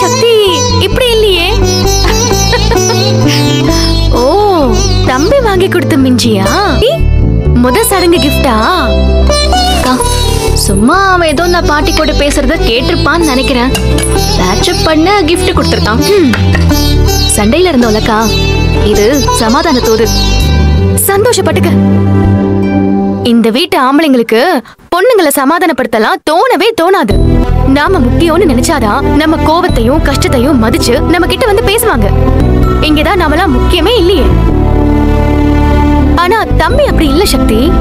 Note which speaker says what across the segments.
Speaker 1: சக்தி இப்படி இல்லையே? ஓ தம்பி வாங்கி கொடுத்த மிஞ்சியா? முத சடங்கு கிஃப்டா
Speaker 2: அக்கா சும்மா அவன் ஏதோ நான் பாட்டி கூட பேசுறத கேட்டிருப்பான்னு நினைக்கிறேன். பேட்சப் பண்ண கிஃப்ட் கொடுத்துருக்கான். சண்டையில இருந்தோம்லக்கா இது சமாதான
Speaker 1: சந்தோஷப்பட்டுக்க. இந்த வீட்டு ஆம்பளைங்களுக்கு பொண்ணுங்களை சமாதானப்படுத்தலாம் தோணவே தோணாது. நாம முக்கியம்னு நினைச்சாதான் நம்ம கோவத்தையும் கஷ்டத்தையும் மதிச்சு நம்ம கிட்ட வந்து பேசுவாங்க. இங்கதான் நாமெல்லாம் முக்கியமே இல்லையே. ஆனா தம்பி அப்படி இல்ல சக்தி.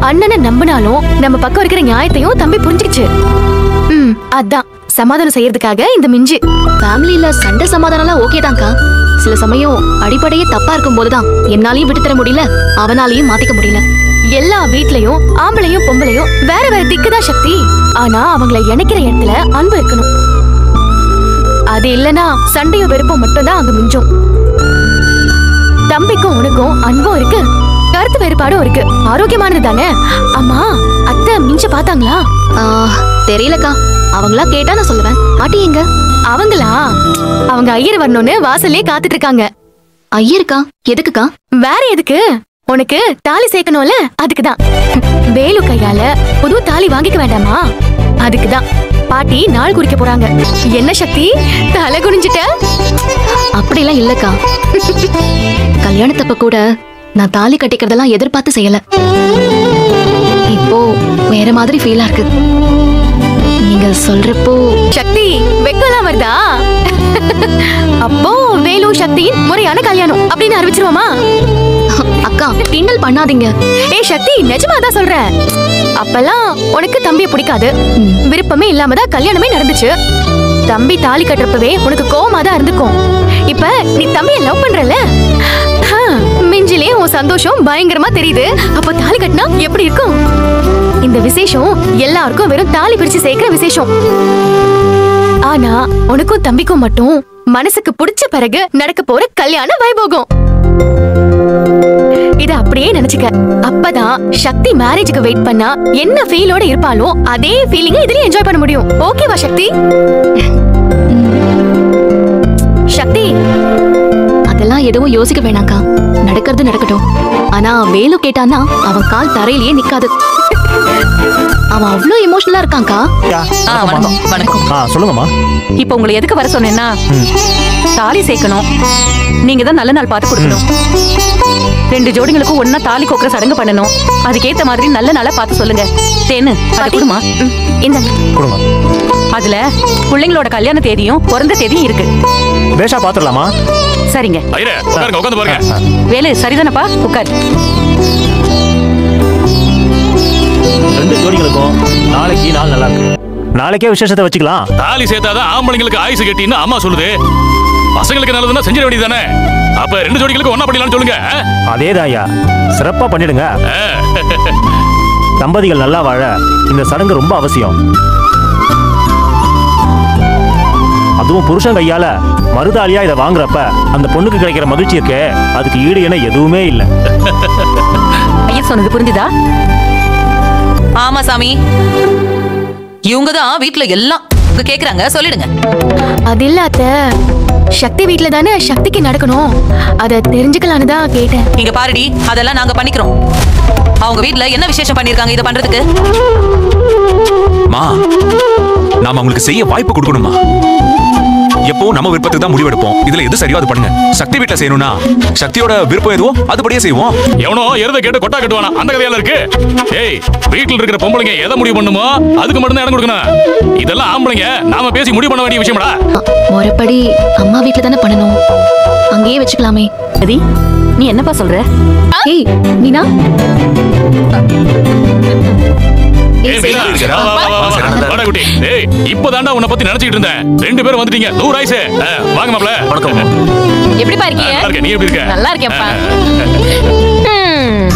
Speaker 1: அண்ணனை நம்பினாலும் நம்ம பக்கம் இருக்கிற நியாயத்தையும் தம்பி புரிஞ்சுக்கிச்சு. ம் அதான். சமாதானம் செய்யறதுக்காக இந்த மிஞ்சு.
Speaker 2: ஃபேமிலியில சண்டை சமாதானம்லாம் ஓகே தான்க்கா. சில சமயம் அடிப்படையே தப்பா இருக்கும் போதுதான் என்னாலையும் விட்டு தர முடியல அவனாலையும் மாத்திக்க முடியல.
Speaker 1: எல்லா வீட்லயும் ஆம்பளையும் பொம்பளையும் வேற வேற திக்குதான் சக்தி. ஆனா அவங்கள இணைக்கிற இடத்துல அன்பு இருக்கணும். அது இல்லனா சண்டையும் வெறுப்பும் மட்டும்தான் அங்க மிஞ்சும். தம்பிக்கும் உனக்கும் அன்பும் இருக்கு. கருத்து வேறுபாடும் இருக்கு. ஆரோக்கியமானது தானே? அம்மா அத்தை மிஞ்ச பாத்தாங்களா
Speaker 2: தெரியலக்கா. அவங்களா கேட்டா நான் சொல்லுவேன். பாட்டி எங்க?
Speaker 1: அவங்களா? அவங்க ஐயர் வரணும்னு வாசல்லே காத்துட்டு இருக்காங்க.
Speaker 2: ஐயருக்கா? எதுக்குக்கா?
Speaker 1: வேற எதுக்கு? உனக்கு தாலி சேர்க்கணும்ல? அதுக்குதான். வேலு கையால புது தாலி வாங்கிக்க வேண்டாமா? அதுக்குதான். பாட்டி நாள் குறிக்க போறாங்க. என்ன சக்தி? தலை குனிஞ்சிட்ட?
Speaker 2: அப்படிலாம் இல்லக்கா. கல்யாணத்தப்ப கூட நான் தாலி கட்டிக்கிறதெல்லாம் எதிர்பார்த்து செய்யல. இப்போ வேற மாதிரி ஃபீலா இருக்கு. நீங்க சொல்றப்போ
Speaker 1: சக்தி வெக்கலாம் வருதா? அப்போ வேலு சக்தியின் முறையான கல்யாணம் அப்படின்னு அறிவிச்சிருவோமா?
Speaker 2: அக்கா கிண்டல் பண்ணாதீங்க.
Speaker 1: ஏய் சக்தி நிஜமா தான் சொல்றேன் அப்பெல்லாம் உனக்கு தம்பிய பிடிக்காது. விருப்பமே இல்லாம தான் கல்யாணமே நடந்துச்சு. தம்பி தாலி கட்டுறப்பவே உனக்கு கோவமா தான் இருந்துக்கும் இப்ப நீ தம்பிய லவ் பண்றல மிஞ்சிலே உன் சந்தோஷம் பயங்கரமா தெரியுது. அப்ப தாலி கட்டினா எப்படி இருக்கும்? இந்த விசேஷம் எல்லாருக்கும் வெறும் தாலி பிரிச்சு சேர்க்கிற விசேஷம். ஆனா உனக்கும் தம்பிக்கும் மட்டும் மனசுக்கு பிடிச்ச பிறகு நடக்க போற கல்யாண வைபோகம். அப்படியே நினைச்சுக்க. அப்பதான் சக்தி மேரேஜுக்கு வெயிட் பண்ணா என்ன ஃபீலோட இருப்பாளோ அதே ஃபீலிங்க இதுலயும் என்ஜாய் பண்ண முடியும். ஓகேவா சக்தி? சக்தி
Speaker 2: எதுவும் யோசிக்க வேணாம்க்கா நடக்கிறது நடக்கட்டும். ஆனா வேலு கேட்டான்னா அவன் கால் தரையிலேயே நிக்காது. அவன் அவ்வளோ எமோஷனலா இருக்கான்க்கா
Speaker 3: ஆ வணக்கம் வணக்கம்.
Speaker 4: சொல்லுங்கம்மா.
Speaker 3: இப்போ உங்களை எதுக்கு வர சொன்னேன்னா தாலி சேர்க்கணும். நீங்க தான் நல்ல நாள் பார்த்து கொடுக்கணும். ரெண்டு ஜோடிங்களுக்கும் ஒண்ணா தாலி கோக்குற சடங்கு பண்ணணும். அதுக்கேத்த மாதிரி நல்ல நாளா பார்த்து சொல்லுங்க. தேனு அது கொடுமா?
Speaker 4: கொடுங்க
Speaker 3: அதுல பிள்ளைங்களோட கல்யாண தேதியும் பிறந்த தேதியும் இருக்கு.
Speaker 4: பேஷா பாத்துடலாமா
Speaker 3: சரிங்க.
Speaker 5: உட்காந்து பாருங்க.
Speaker 3: வேலு சரிதானப்பா? உட்கார்.
Speaker 4: ரெண்டு ஜோடிகளுக்கும் நாளைக்கு நாள் நல்லா இருக்கு. நாளைக்கே விசேஷத்தை வச்சுக்கலாம்.
Speaker 5: தாலி சேர்த்தாதான் ஆம்பளைங்களுக்கு ஆயுசு கட்டின்னு அம்மா சொல்லுது. பசங்களுக்கு நல்லதுன்னா செஞ்சிட வேண்டியதானே அப்ப ரெண்டு ஜோடிகளுக்கு ஒண்ணா பண்ணிடலாம்னு சொல்லுங்க?
Speaker 4: அதேதான் ஐயா சிறப்பா பண்ணிடுங்க. தம்பதிகள் நல்லா வாழ இந்த சடங்கு ரொம்ப அவசியம். அதுவும் புருஷன் கையால. மருதாளியா இதை வாங்குறப்ப அந்த பொண்ணுக்கு கிடைக்கிற மகிழ்ச்சி இருக்கே அதுக்கு ஈடு என எதுவுமே இல்லை.
Speaker 3: ஐயர் சொன்னது புரிஞ்சுதா?
Speaker 6: ஆமா சாமி. இவங்க தான் வீட்ல எல்லாம். உங்க கேக்குறாங்க சொல்லிடுங்க.
Speaker 1: அது இல்ல அத்த. சக்தி வீட்ல தானே சக்திக்கு நடக்கணும். அத தெரிஞ்சுக்கலான்னு தான் கேட்டேன்.
Speaker 6: இங்க பாருடி அதெல்லாம் நாங்க பண்ணிக்கிறோம். அவங்க வீட்ல என்ன விசேஷம் பண்ணிருக்காங்க இத பண்றதுக்கு?
Speaker 7: மா நாம அவங்களுக்கு செய்ய வாய்ப்பு கொடுக்கணுமா? எப்போ நம்ம விருப்பத்துக்கு தான் முடிவெடுப்போம் இதுல எது சரியோ அது பண்ணுங்க. சக்தி வீட்டுல செய்யணும்னா சக்தியோட விருப்பம் எதுவோ அதுபடியே செய்வோம்.
Speaker 5: எவனோ எருத கேட்டு கொட்டா கட்டுவானா? அந்த கதையால இருக்கு. ஏய் வீட்டுல இருக்கிற பொம்பளைங்க எதை முடிவு பண்ணுமோ அதுக்கு மட்டும் தான் இடம் கொடுக்கணும். இதெல்லாம் ஆம்பளைங்க நாம பேசி முடிவு பண்ண வேண்டிய விஷயம்டா.
Speaker 2: முறைப்படி அம்மா வீட்ல தானே பண்ணணும். அங்கேயே வச்சுக்கலாமே.
Speaker 3: சரி நீ என்னப்பா சொல்ற?
Speaker 2: ஏய் மீனா?
Speaker 5: இப்பதான்டா உன்னை பத்தி நினைச்சிட்டு இருந்தேன். ரெண்டு பேரும் வந்துட்டீங்க. நூறு ஆயிசு வாங்க மாப்ள
Speaker 7: வணக்கம்.
Speaker 8: எப்படிப்பா இருக்கீங்க?
Speaker 5: நல்லா இருக்கேன். நீ எப்படி இருக்க?
Speaker 8: நல்லா இருக்கேன்ப்பா. ம்.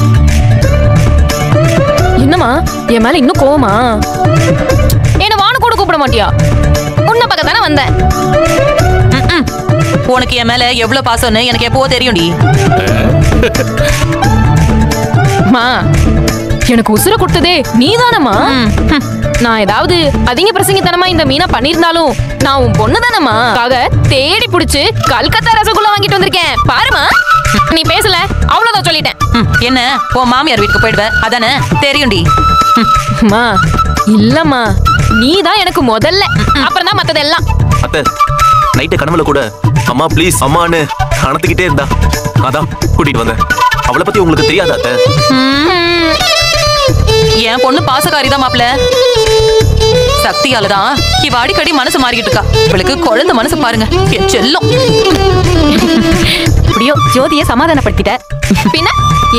Speaker 8: என்னம்மா? என் மேல இன்னும் கோவமா? என்ன வானு கூட கூப்பிட மாட்டியா? உன்னை பக்கம் தானே வந்தேன்.
Speaker 6: உனக்கு என் மேல எவ்வளவு பாசம்னு எனக்கு எப்பவோ தெரியும்டி.
Speaker 8: அம்மா எனக்கு உசுர கொடுத்ததே நீதானம்மா?
Speaker 6: ம், ம்.
Speaker 8: நான் ஏதாவது அதிக பிரசங்கித்தனமா இந்த மீனா பண்ணியிருந்தாலும் நான் உன் பொண்ணு தானம்மா? காக தேடி புடிச்சு கல்கத்தா ரசகுல்லா வாங்கிட்டு வந்திருக்கேன். பாருமா நீ பேசல. அவ்வளவுதான் சொல்லிட்டேன்.
Speaker 6: ம், என்ன? உன் மாமியார் வீட்டுக்கு போயிடுவ? அதானே? தெரியும்டி.
Speaker 8: அம்மா இல்லம்மா. நீ தான் எனக்கு முதல்ல. அப்புறம் தான் மத்ததெல்லாம்.
Speaker 9: அத்தை நைட்டு கனவுல கூட அம்மா ப்ளீஸ் அம்மான்னு அணத்துக்கிட்டே இருந்தா. அதான் கூட்டிட்டு வந்தேன். அவளை பத்தி உங்களுக்கு தெரியாதா அத்தை?
Speaker 6: ம். என் பொண்ணு பாசக்காரி தான் மாப்பிள சக்தியால தான் இவ அடிக்கடி மனசு மாறிக்கிட்டு இருக்கா. இவளுக்கு குழந்தை மனசு பாருங்க. என் செல்லம்.
Speaker 3: இப்படியோ ஜோதியை சமாதானப்படுத்திட்ட.
Speaker 8: பின்ன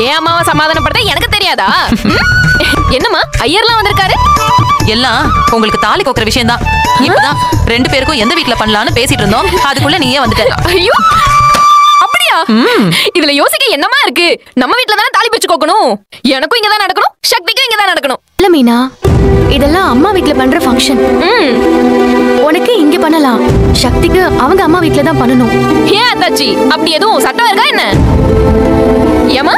Speaker 8: ஏன் அம்மாவை சமாதானப்படுத்த எனக்கு தெரியாதா? என்னம்மா ஐயர்லாம் வந்திருக்காரு?
Speaker 6: எல்லாம் உங்களுக்கு தாலி கோக்குற விஷயம் தான் இப்பதான் ரெண்டு பேருக்கும் எந்த வீட்ல பண்ணலாம்னு பேசிட்டு இருந்தோம். அதுக்குள்ள நீயே வந்துட்ட.
Speaker 8: ஐயோ அப்படியா இதுல யோசிக்க என்னமா இருக்கு? நம்ம வீட்ல தானே தாலி பிச்சு கோக்கணும். எனக்கும் இங்க தான் நடக்கணும் சக்திக்கும் இங்க தான் நடக்கணும்.
Speaker 1: இல்ல மீனா இதெல்லாம் அம்மா வீட்ல பண்ற ஃபங்க்ஷன்
Speaker 8: ம்.
Speaker 1: உனக்கு இங்க பண்ணலாம். சக்திக்கு அவங்க அம்மா வீட்ல தான் பண்ணணும்.
Speaker 8: ஏன் அத்தாச்சி? அப்படி எதுவும் சட்டம் இருக்கா என்ன? ஏமா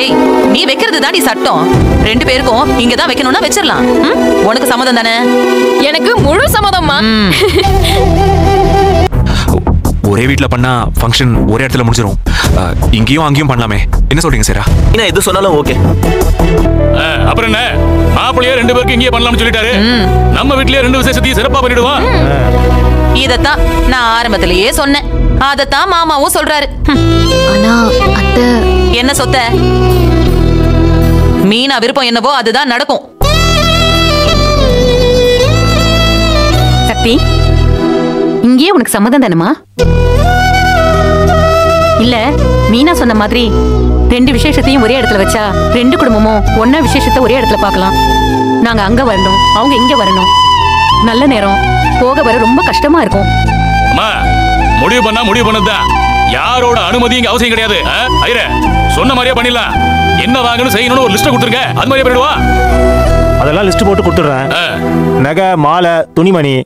Speaker 6: ஏய் நீ வைக்கிறது தாண்டி சட்டம். ரெண்டு பேருக்கும் இங்க தான் வைக்கணும்னா வச்சிடலாம் ம்? உனக்கு சம்மதம் தானே?
Speaker 8: எனக்கு முழு சம்மதம்மா.
Speaker 7: ஒரே வீட்ல பண்ணா ஃபங்க்ஷன் ஒரே இடத்துல முடிஞ்சிரும். அஹ், இங்கேயும் அங்கேயும் பண்ணலாமே. என்ன சொல்றீங்க சேரா?
Speaker 9: நீனா எது சொன்னாலும் ஓகே.
Speaker 5: அப்புறம் என்ன? மாப்பிள்ளையே ரெண்டு பேருக்கு இங்கேயே பண்ணலாம்னு சொல்லிட்டாரு. நம்ம வீட்லயே ரெண்டு விசேஷத்தையும் சிறப்பா பண்ணிடுவோம்.
Speaker 6: இதத்தான் நான் ஆரம்பத்திலேயே சொன்னேன். அதத்தான் மாமாவும் சொல்றாரு.
Speaker 1: ஆனா அத்தை.
Speaker 6: என்ன சொத்த? மீனா விருப்பம் என்னவோ அதுதான் நடக்கும்.
Speaker 3: சக்தி இங்கேயே உனக்கு சம்மதம் தானேமா இல்ல மீனா சொன்ன மாதிரி ரெண்டு விசேஷத்தையும் ஒரே இடத்துல வச்சா ரெண்டு குடும்பமும் ஒன்னா விசேஷத்தை ஒரே இடத்துல பார்க்கலாம். நாங்க அங்க வரணும் அவங்க இங்க வரணும். நல்ல நேரம் போக வர ரொம்ப கஷ்டமா இருக்கும்.
Speaker 5: அம்மா முடிவு பண்ணா முடிவு பண்ணதுதான் யாரோட அனுமதி இங்க அவசியம் கிடையாது. ஆ? ஐயரே சொன்ன மாதிரியே பண்ணிடலாம். என்ன வாங்கணும் செய்யணும்னு ஒரு லிஸ்ட் கொடுத்துருங்க. அது மாதிரியே பண்ணிடுவா.
Speaker 4: அதெல்லாம் லிஸ்ட் போட்டு கொடுத்துட்றேன். நகை மாலை துணிமணி.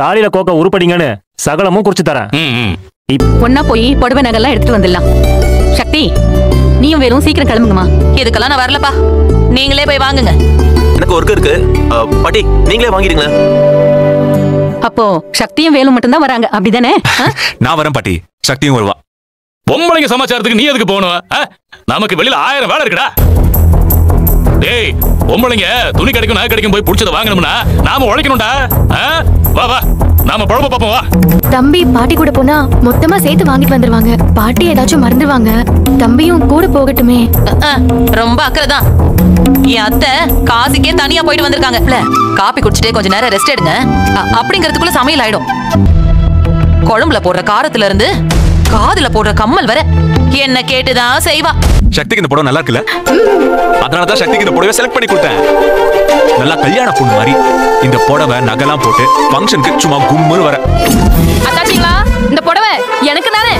Speaker 4: தாலியில கோக்க உருப்படிங்கன்னு சகலமும் குறிச்சு தரேன்.
Speaker 3: ஒன்னா போய் புடவை நகைலாம் எடுத்துட்டு வந்துடலாம். சக்தி நீயும் வேணும் சீக்கிரம் கிளம்புங்கம்மா.
Speaker 6: இதுக்கெல்லாம் நான் வரலப்பா. நீங்களே போய் வாங்குங்க.
Speaker 9: எனக்கு ஒர்க் இருக்கு. பாட்டி நீங்களே வாங்கிடுங்களேன்.
Speaker 3: அப்போ சக்தியும் வேலும் மட்டும்தான் வராங்க. அப்படிதானே?
Speaker 7: நான் வரேன் பாட்டி. சக்தியும் வருவா.
Speaker 5: பொம்பளைங்க சமாச்சாரத்துக்கு நீ எதுக்கு போகணும்? நமக்கு வெளியில ஆயிரம் வேலை இருக்குடா. டேய் பொம்பளைங்க துணி கிடைக்கும் நகை கிடைக்கும் போய் பிடிச்சத வாங்கணும்னா நாம உழைக்கணும்டா. ஆ? வா வா. நாம பழப்ப பாப்போம் வா.
Speaker 1: தம்பி பாட்டி கூட போனா மொத்தமா சேர்த்து வாங்கிட்டு வந்துருவாங்க. பாட்டி ஏதாச்சும் மறந்துடுவாங்க தம்பியும் கூட போகட்டுமே.
Speaker 6: ரொம்ப அக்கறை தான் என் அத்தை காசிக்கே தனியா போயிட்டு வந்திருக்காங்க. இல்ல காப்பி குடிச்சிட்டே கொஞ்ச நேரம் ரெஸ்ட் எடுங்க. அப்படிங்கறதுக்குள்ள சமையல் ஆயிடும். குழம்புல போடுற காரத்துல இருந்து காதுல போடுற கம்மல் வர என்ன கேட்டுதான் செய்வா.
Speaker 7: சக்திக்கு இந்த புடவை நல்லா இருக்குல்ல? அதனால தான் சக்திக்கு இந்த புடவை செலக்ட் பண்ணி கொடுத்தேன். நல்லா கல்யாண பொண்ணு மாதிரி இந்த புடவை நகைலாம் போட்டு ஃபங்க்ஷனுக்கு சும்மா கும்முன்னு வர.
Speaker 8: அத்தாச்சிங்களா இந்த புடவை எனக்கு தானே